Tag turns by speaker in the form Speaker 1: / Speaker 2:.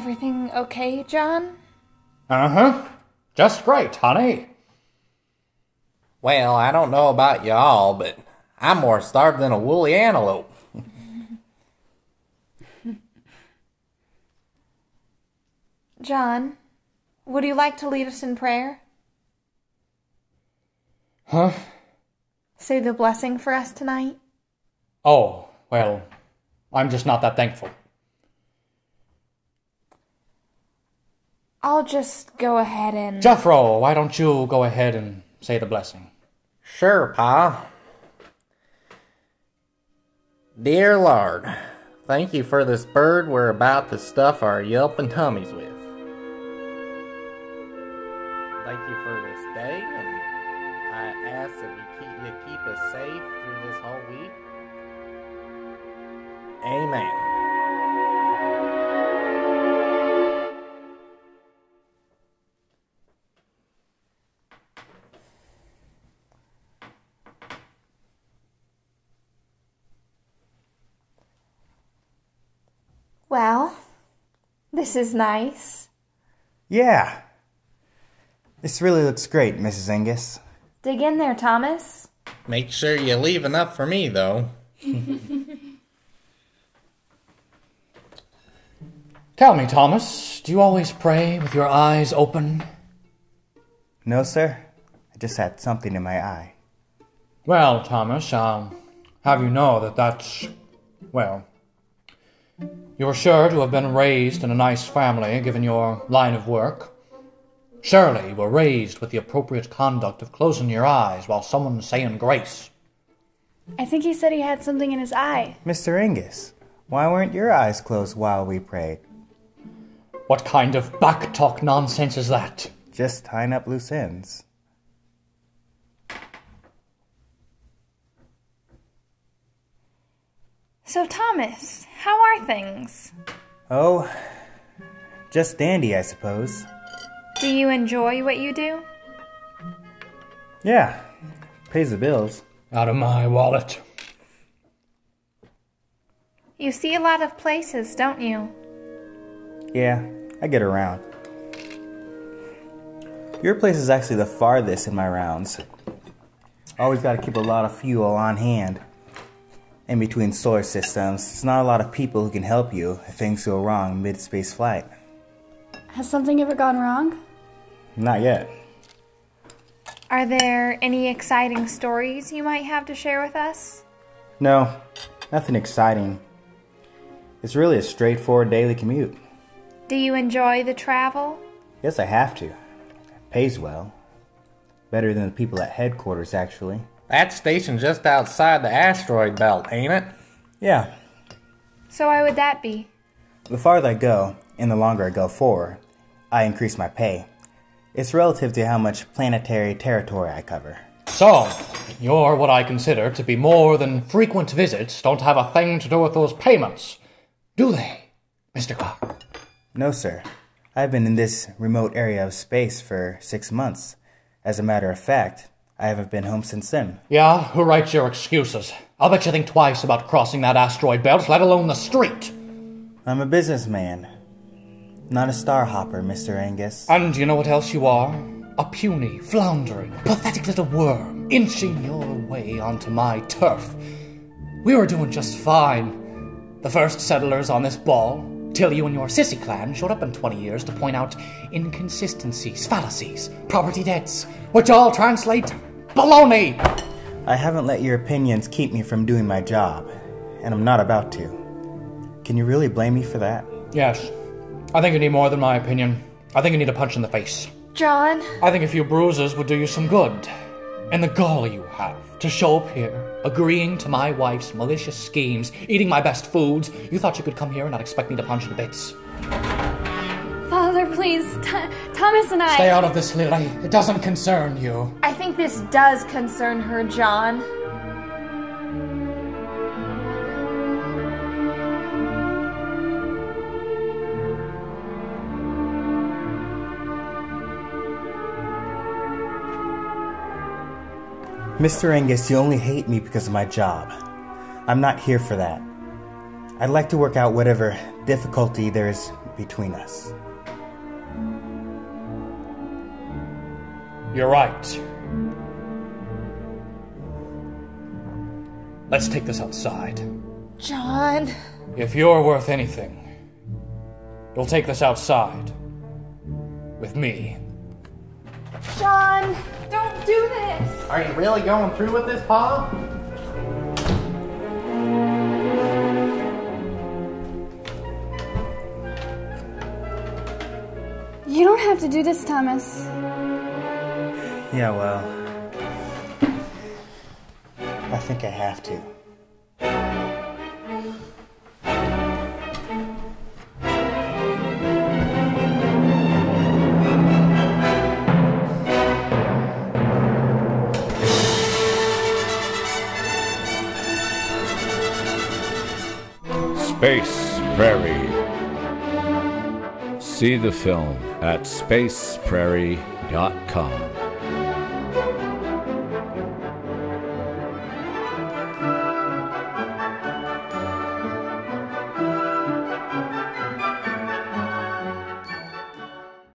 Speaker 1: Everything okay, John?
Speaker 2: Uh huh. Just great, honey.
Speaker 3: Well, I don't know about y'all, but I'm more starved than a woolly antelope.
Speaker 1: John, would you like to lead us in prayer?
Speaker 2: Huh?
Speaker 1: Say the blessing for us tonight?
Speaker 2: Oh, well, I'm just not that thankful.
Speaker 1: I'll just go ahead and.
Speaker 2: Jethro, why don't you go ahead and say the blessing?
Speaker 3: Sure, Pa. Dear Lord, thank you for this bird we're about to stuff our yelping tummies with. Thank you for this day, and I ask that we keep, you keep us safe through this whole week. Amen.
Speaker 1: Well, this is nice.
Speaker 4: Yeah. This really looks great, Mrs. Angus.
Speaker 1: Dig in there, Thomas.
Speaker 3: Make sure you leave enough for me, though.
Speaker 2: Tell me, Thomas, do you always pray with your eyes open?
Speaker 4: No, sir. I just had something in my eye.
Speaker 2: Well, Thomas, um, I'll have you know that that's. well. You're sure to have been raised in a nice family, given your line of work. Surely you were raised with the appropriate conduct of closing your eyes while someone's saying grace.
Speaker 5: I think he said he had something in his eye.
Speaker 4: Mr. Angus, why weren't your eyes closed while we prayed?
Speaker 2: What kind of backtalk nonsense is that?
Speaker 4: Just tying up loose ends.
Speaker 5: So, Thomas, how are things?
Speaker 4: Oh, just dandy, I suppose.
Speaker 5: Do you enjoy what you do?
Speaker 4: Yeah, pays the bills.
Speaker 2: Out of my wallet.
Speaker 5: You see a lot of places, don't you?
Speaker 4: Yeah, I get around. Your place is actually the farthest in my rounds. Always got to keep a lot of fuel on hand. In between solar systems, there's not a lot of people who can help you if things go wrong mid space flight.
Speaker 5: Has something ever gone wrong?
Speaker 4: Not yet.
Speaker 5: Are there any exciting stories you might have to share with us?
Speaker 4: No, nothing exciting. It's really a straightforward daily commute.
Speaker 5: Do you enjoy the travel?
Speaker 4: Yes, I have to. It pays well. Better than the people at headquarters, actually.
Speaker 3: That station's just outside the asteroid belt, ain't it?
Speaker 4: Yeah,
Speaker 5: So, why would that be?
Speaker 4: the farther I go, and the longer I go for, I increase my pay. It's relative to how much planetary territory I cover.
Speaker 2: So, your what I consider to be more than frequent visits don't have a thing to do with those payments, do they, Mr. Clark?
Speaker 4: No, sir. I've been in this remote area of space for six months. As a matter of fact, I haven't been home since then.
Speaker 2: Yeah, who writes your excuses? I'll bet you think twice about crossing that asteroid belt, let alone the street.
Speaker 4: I'm a businessman, not a star hopper, Mr. Angus.
Speaker 2: And you know what else you are? A puny, floundering, pathetic little worm inching your way onto my turf. We were doing just fine. The first settlers on this ball, till you and your sissy clan showed up in 20 years to point out inconsistencies, fallacies, property debts, which all translate baloney.
Speaker 4: I haven't let your opinions keep me from doing my job, and I'm not about to. Can you really blame me for that?
Speaker 2: Yes, I think you need more than my opinion. I think you need a punch in the face.
Speaker 1: John,
Speaker 2: I think a few bruises would do you some good. And the gall you have to show up here, agreeing to my wife's malicious schemes, eating my best foods. You thought you could come here and not expect me to punch you to bits.
Speaker 5: Father, please. Th- Thomas and I.
Speaker 2: Stay out of this, Lily. It doesn't concern you.
Speaker 1: I think this does concern her, John.
Speaker 4: Mr. Angus, you only hate me because of my job. I'm not here for that. I'd like to work out whatever difficulty there is between us.
Speaker 2: You're right. Let's take this outside.
Speaker 6: John.
Speaker 2: If you're worth anything, you'll take this outside. With me.
Speaker 1: John, don't do this.
Speaker 3: Are you really going through with this, Pa?
Speaker 5: You don't have to do this, Thomas.
Speaker 4: Yeah, well. I think I have to.
Speaker 7: Space Prairie. See the film at spaceprairie.com.